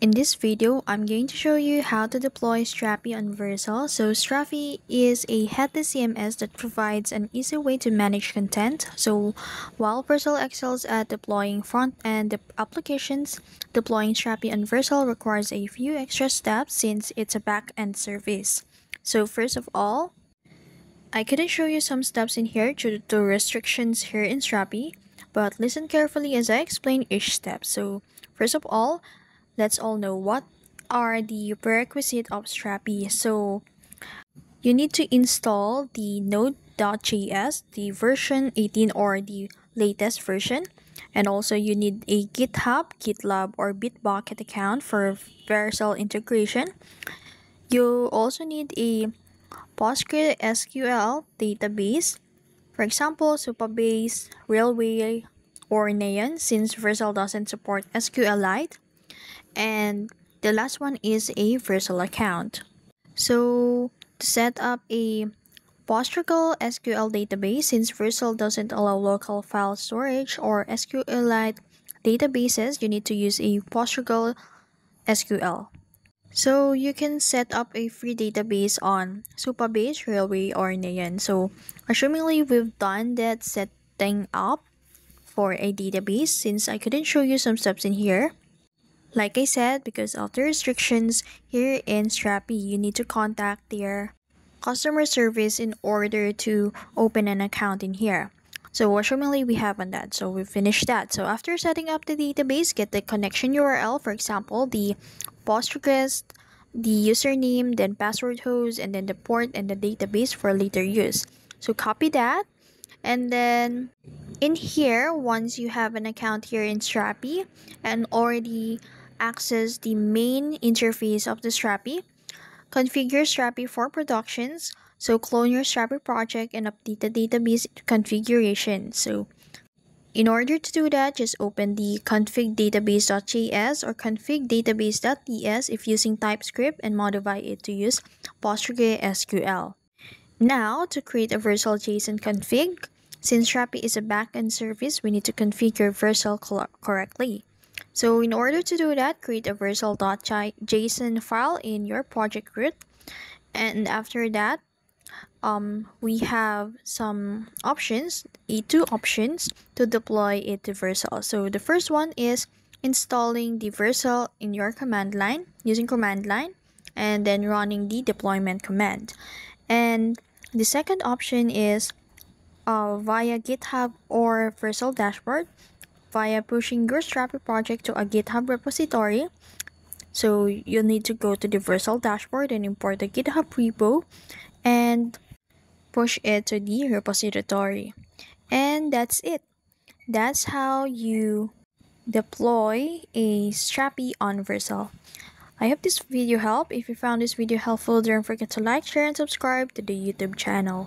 In this video, I'm going to show you how to deploy Strapi on. So Strapi is a headless CMS that provides an easy way to manage content. So while Vercel excels at deploying front-end applications, deploying Strapi on requires a few extra steps since it's a back-end service. So first of all, I couldn't show you some steps in here due to restrictions here in Strapi, but listen carefully as I explain each step. So first of all, let's all know what are the prerequisite of Strapi. So you need to install the node.js, the version 18 or the latest version. And also you need a GitHub, GitLab, or Bitbucket account for Vercel integration. You also need a PostgreSQL database. For example, Supabase, Railway, or Neon since Vercel doesn't support SQLite and the last one is a Vercel account. So to set up a Postgres SQL database, since Vercel doesn't allow local file storage or SQLite databases, you need to use a Postgres SQL. So you can set up a free database on Supabase, Railway, or Neon. So assumingly we've done that setting up for a database, since I couldn't show you some steps in here, like I said, because of the restrictions here in Strapi, you need to contact their customer service in order to open an account in here. So assumingly we have on that. So we finished that. So after setting up the database, get the connection URL, for example, the Postgres, the username, then password host, and then the port and the database for later use. So copy that. And then in here, once you have an account here in Strapi and already access the main interface of the Strapi, configure Strapi for productions, so clone your Strapi project and update the database configuration. So in order to do that, just open the config database.js or config database.ts if using TypeScript and modify it to use PostgreSQL. Now, to create a Vercel JSON config, since Strapi is a backend service, we need to configure Vercel correctly. So in order to do that, create a vercel.json file in your project root. And after that, um, we have some options, two options to deploy it to Vercel. So the first one is installing the Vercel in your command line using command line and then running the deployment command. And the second option is uh, via GitHub or Vercel dashboard via pushing your Strapi project to a GitHub repository. So you'll need to go to the Vercel dashboard and import the GitHub repo and push it to the repository. And that's it. That's how you deploy a Strapi on Vercel. I hope this video helped. If you found this video helpful, don't forget to like, share, and subscribe to the YouTube channel.